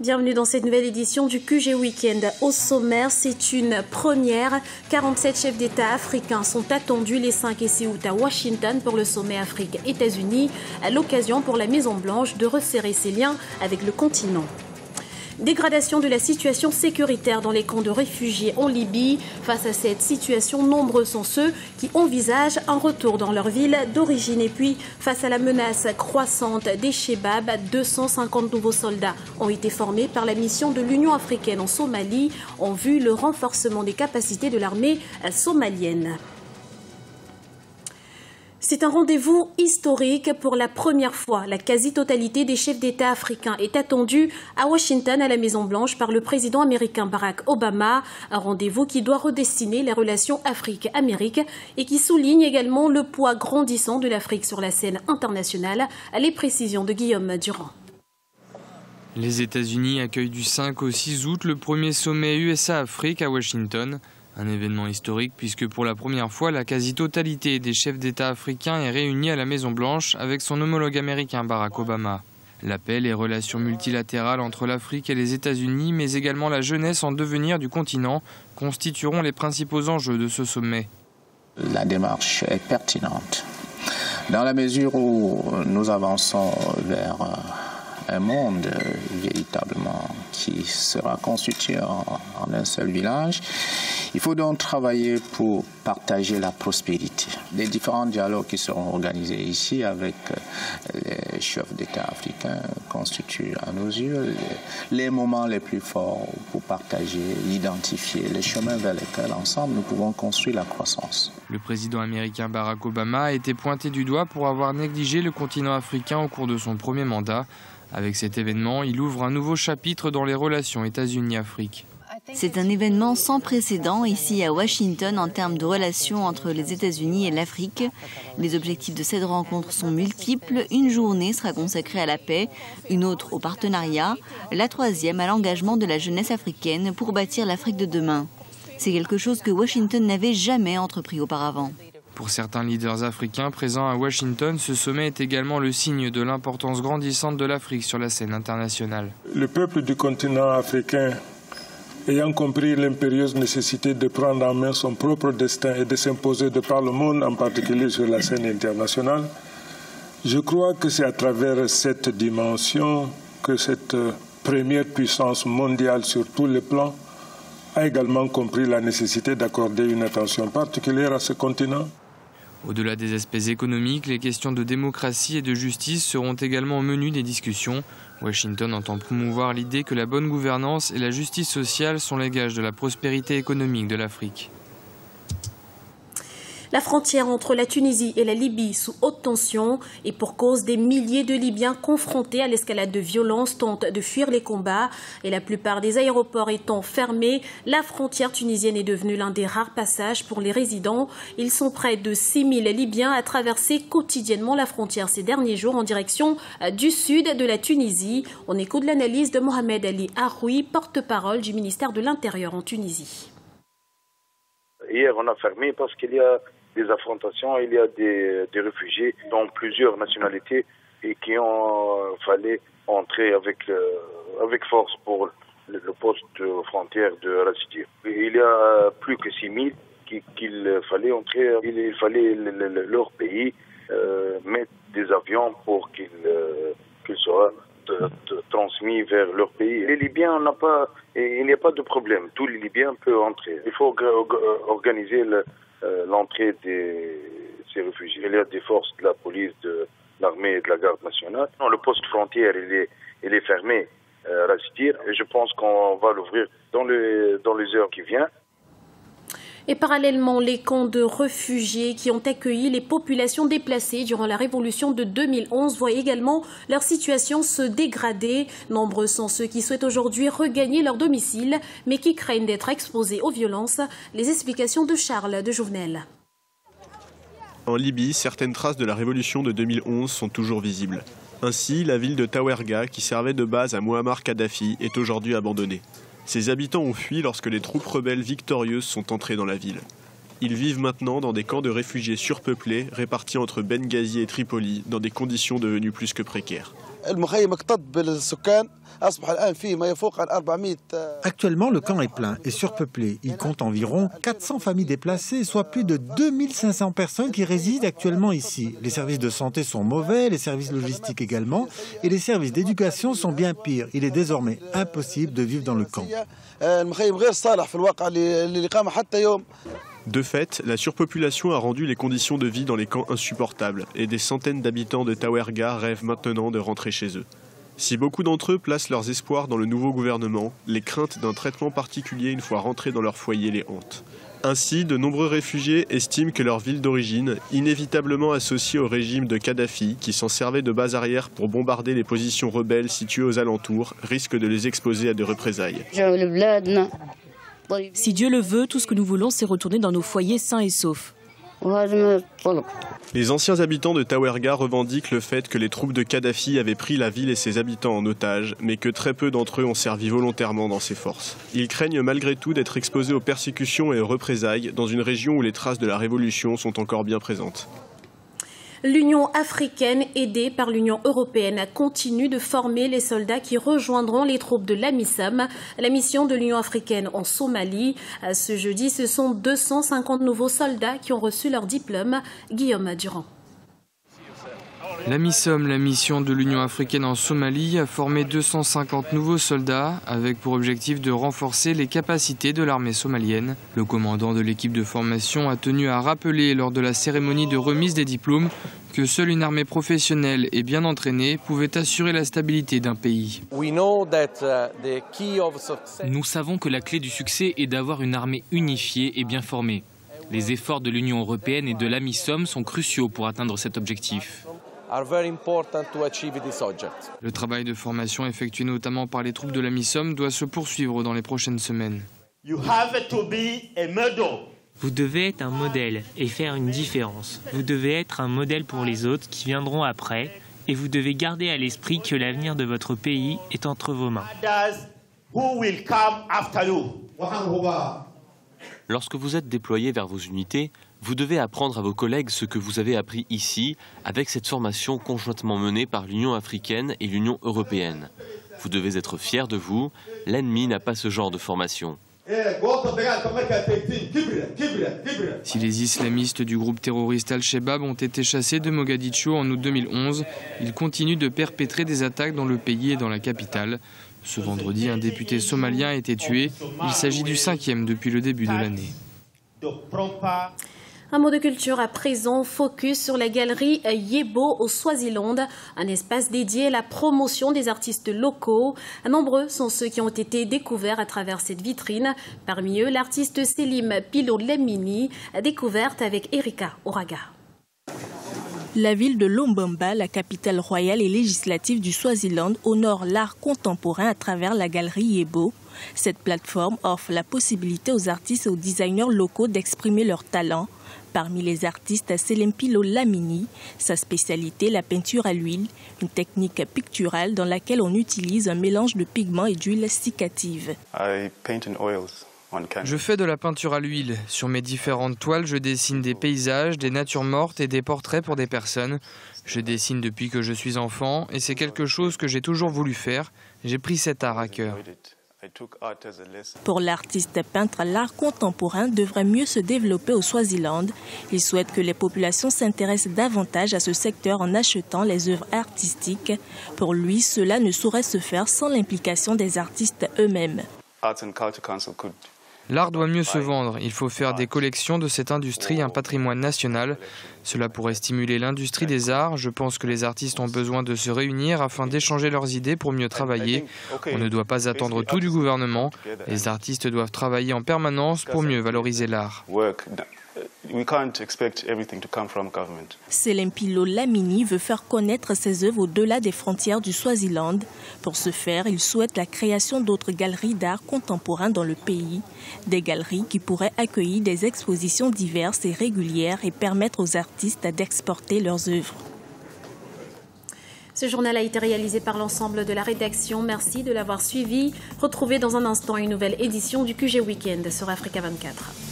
Bienvenue dans cette nouvelle édition du QG Weekend. Au sommaire, c'est une première. 47 chefs d'État africains sont attendus les 5 et 6 août à Washington pour le sommet Afrique-États-Unis, à l'occasion pour la Maison-Blanche de resserrer ses liens avec le continent. Dégradation de la situation sécuritaire dans les camps de réfugiés en Libye. Face à cette situation, nombreux sont ceux qui envisagent un retour dans leur ville d'origine. Et puis, face à la menace croissante des Shebab, 250 nouveaux soldats ont été formés par la mission de l'Union africaine en Somalie en vue le renforcement des capacités de l'armée somalienne. C'est un rendez-vous historique pour la première fois. La quasi-totalité des chefs d'État africains est attendue à Washington, à la Maison-Blanche, par le président américain Barack Obama. Un rendez-vous qui doit redessiner les relations Afrique-Amérique et qui souligne également le poids grandissant de l'Afrique sur la scène internationale. Les précisions de Guillaume Durand. Les États-Unis accueillent du 5 au 6 août le premier sommet USA-Afrique à Washington. Un événement historique puisque pour la première fois, la quasi-totalité des chefs d'État africains est réunie à la Maison-Blanche avec son homologue américain Barack Obama. La paix, les relations multilatérales entre l'Afrique et les États-Unis, mais également la jeunesse en devenir du continent, constitueront les principaux enjeux de ce sommet. La démarche est pertinente dans la mesure où nous avançons vers un monde véritablement qui sera constitué en, un seul village. Il faut donc travailler pour partager la prospérité. Les différents dialogues qui seront organisés ici avec euh, les chefs d'État africains constituent à nos yeux les, moments les plus forts pour partager, identifier les chemins vers lesquels ensemble nous pouvons construire la croissance. Le président américain Barack Obama a été pointé du doigt pour avoir négligé le continent africain au cours de son premier mandat. Avec cet événement, il ouvre un nouveau chapitre dans les relations États-Unis-Afrique. C'est un événement sans précédent ici à Washington en termes de relations entre les États-Unis et l'Afrique. Les objectifs de cette rencontre sont multiples. Une journée sera consacrée à la paix, une autre au partenariat, la troisième à l'engagement de la jeunesse africaine pour bâtir l'Afrique de demain. C'est quelque chose que Washington n'avait jamais entrepris auparavant. Pour certains leaders africains présents à Washington, ce sommet est également le signe de l'importance grandissante de l'Afrique sur la scène internationale. Le peuple du continent africain, ayant compris l'impérieuse nécessité de prendre en main son propre destin et de s'imposer de par le monde, en particulier sur la scène internationale, je crois que c'est à travers cette dimension que cette première puissance mondiale sur tous les plans a également compris la nécessité d'accorder une attention particulière à ce continent. Au-delà des aspects économiques, les questions de démocratie et de justice seront également au menu des discussions. Washington entend promouvoir l'idée que la bonne gouvernance et la justice sociale sont les gages de la prospérité économique de l'Afrique. La frontière entre la Tunisie et la Libye sous haute tension et pour cause des milliers de Libyens confrontés à l'escalade de violence tentent de fuir les combats et la plupart des aéroports étant fermés, la frontière tunisienne est devenue l'un des rares passages pour les résidents. Ils sont près de 6000 Libyens à traverser quotidiennement la frontière ces derniers jours en direction euh, du sud de la Tunisie. On écoute l'analyse de Mohamed Ali Aroui, porte-parole du ministère de l'Intérieur en Tunisie. Hier, on a fermé parce qu'il y a des affrontations, il y a des, réfugiés dans plusieurs nationalités et qui ont euh, fallu entrer avec, euh, avec force pour le, poste frontière de Rassidir. Il y a plus que 6 000 qu'il fallait entrer, il, fallait leur pays euh, mettre des avions pour qu'ils soient transmis vers leur pays. Les Libyens n'ont pas, il n'y a pas de problème. Tous les Libyens peuvent entrer. Il faut organiser euh, l'entrée de ces réfugiés. Il y a des forces de la police, de l'armée et de la garde nationale. le poste frontière, il est, il est fermé euh, à et je pense qu'on va l'ouvrir dans, dans les heures qui viennent. Et parallèlement, les camps de réfugiés qui ont accueilli les populations déplacées durant la révolution de 2011 voient également leur situation se dégrader. Nombreux sont ceux qui souhaitent aujourd'hui regagner leur domicile, mais qui craignent d'être exposés aux violences. Les explications de Charles de Jouvenel. En Libye, certaines traces de la révolution de 2011 sont toujours visibles. Ainsi, la ville de Tawerga, qui servait de base à Muammar Kadhafi, est aujourd'hui abandonnée. Ses habitants ont fui lorsque les troupes rebelles victorieuses sont entrées dans la ville. Ils vivent maintenant dans des camps de réfugiés surpeuplés répartis entre Benghazi et Tripoli dans des conditions devenues plus que précaires. Actuellement, le camp est plein et surpeuplé. Il compte environ 400 familles déplacées, soit plus de 2500 personnes qui résident actuellement ici. Les services de santé sont mauvais, les services logistiques également, et les services d'éducation sont bien pires. Il est désormais impossible de vivre dans le camp. De fait, la surpopulation a rendu les conditions de vie dans les camps insupportables et des centaines d'habitants de Tawerga rêvent maintenant de rentrer chez eux. Si beaucoup d'entre eux placent leurs espoirs dans le nouveau gouvernement, les craintes d'un traitement particulier une fois rentrés dans leur foyer les hantent. Ainsi, de nombreux réfugiés estiment que leur ville d'origine, inévitablement associée au régime de Kadhafi, qui s'en servait de base arrière pour bombarder les positions rebelles situées aux alentours, risque de les exposer à des représailles. Si Dieu le veut, tout ce que nous voulons, c'est retourner dans nos foyers sains et saufs. Les anciens habitants de Tawerga revendiquent le fait que les troupes de Kadhafi avaient pris la ville et ses habitants en otage, mais que très peu d'entre eux ont servi volontairement dans ses forces. Ils craignent malgré tout d'être exposés aux persécutions et aux représailles dans une région où les traces de la révolution sont encore bien présentes. L'Union africaine, aidée par l'Union européenne, continue de former les soldats qui rejoindront les troupes de l'AMISOM, la mission de l'Union africaine en Somalie. Ce jeudi, ce sont 250 nouveaux soldats qui ont reçu leur diplôme. Guillaume Durand. La MISOM, la mission de l'Union africaine en Somalie, a formé 250 nouveaux soldats avec pour objectif de renforcer les capacités de l'armée somalienne. Le commandant de l'équipe de formation a tenu à rappeler lors de la cérémonie de remise des diplômes que seule une armée professionnelle et bien entraînée pouvait assurer la stabilité d'un pays. Nous savons que la clé du succès est d'avoir une armée unifiée et bien formée. Les efforts de l'Union européenne et de l'AMISOM sont cruciaux pour atteindre cet objectif. Le travail de formation effectué notamment par les troupes de la MISOM doit se poursuivre dans les prochaines semaines. Vous devez être un modèle et faire une différence. Vous devez être un modèle pour les autres qui viendront après et vous devez garder à l'esprit que l'avenir de votre pays est entre vos mains. Lorsque vous êtes déployé vers vos unités, vous devez apprendre à vos collègues ce que vous avez appris ici avec cette formation conjointement menée par l'Union africaine et l'Union européenne. Vous devez être fiers de vous, l'ennemi n'a pas ce genre de formation. Si les islamistes du groupe terroriste Al-Shabaab ont été chassés de Mogadiscio en août 2011, ils continuent de perpétrer des attaques dans le pays et dans la capitale. Ce vendredi, un député somalien a été tué. Il s'agit du cinquième depuis le début de l'année. Un mot de culture à présent, focus sur la galerie Yebo au Swaziland, un espace dédié à la promotion des artistes locaux. Nombreux sont ceux qui ont été découverts à travers cette vitrine. Parmi eux, l'artiste Selim Pilo Lemini, découverte avec Erika Oraga. La ville de Lombamba, la capitale royale et législative du Swaziland, honore l'art contemporain à travers la galerie Yebo. Cette plateforme offre la possibilité aux artistes et aux designers locaux d'exprimer leurs talents. Parmi les artistes, Selempilo Lamini, sa spécialité la peinture à l'huile, une technique picturale dans laquelle on utilise un mélange de pigments et d'huile cicative. Je fais de la peinture à l'huile. Sur mes différentes toiles, je dessine des paysages, des natures mortes et des portraits pour des personnes. Je dessine depuis que je suis enfant et c'est quelque chose que j'ai toujours voulu faire. J'ai pris cet art à cœur. Pour l'artiste peintre, l'art contemporain devrait mieux se développer au Swaziland. Il souhaite que les populations s'intéressent davantage à ce secteur en achetant les œuvres artistiques. Pour lui, cela ne saurait se faire sans l'implication des artistes eux-mêmes. L'art doit mieux se vendre. Il faut faire des collections de cette industrie un patrimoine national. Cela pourrait stimuler l'industrie des arts. Je pense que les artistes ont besoin de se réunir afin d'échanger leurs idées pour mieux travailler. On ne doit pas attendre tout du gouvernement. Les artistes doivent travailler en permanence pour mieux valoriser l'art. Selempilo Lamini veut faire connaître ses œuvres au-delà des frontières du Swaziland. Pour ce faire, il souhaite la création d'autres galeries d'art contemporain dans le pays. Des galeries qui pourraient accueillir des expositions diverses et régulières et permettre aux artistes d'exporter leurs œuvres. Ce journal a été réalisé par l'ensemble de la rédaction. Merci de l'avoir suivi. Retrouvez dans un instant une nouvelle édition du QG Weekend sur Africa 24.